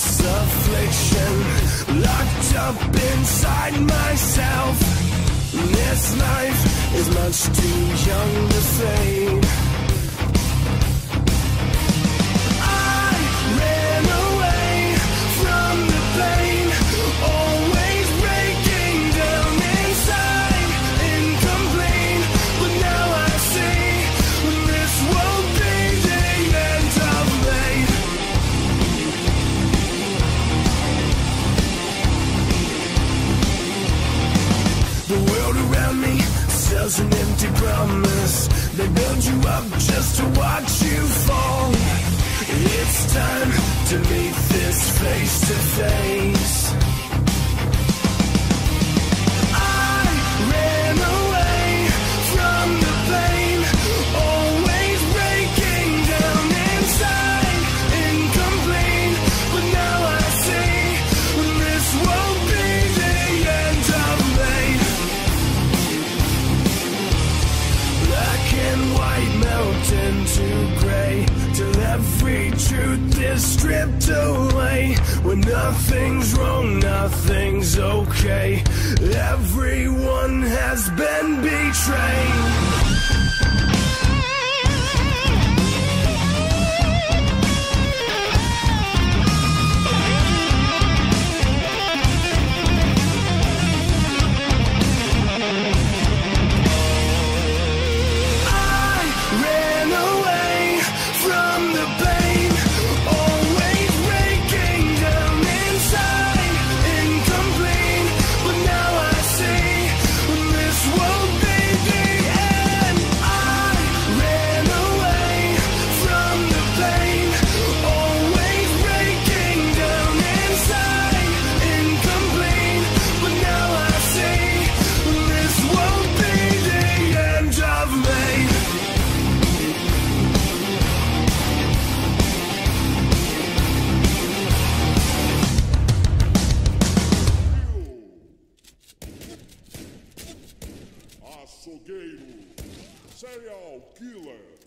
this affliction. Locked up inside myself. This life is much too young to fade. World around me sells an empty promise. They build you up just to watch you fall. It's time to meet this face to face. Melt into gray till every truth is stripped away. When nothing's wrong, nothing's okay. Everyone has been betrayed. Açougueiro, Serial Killer.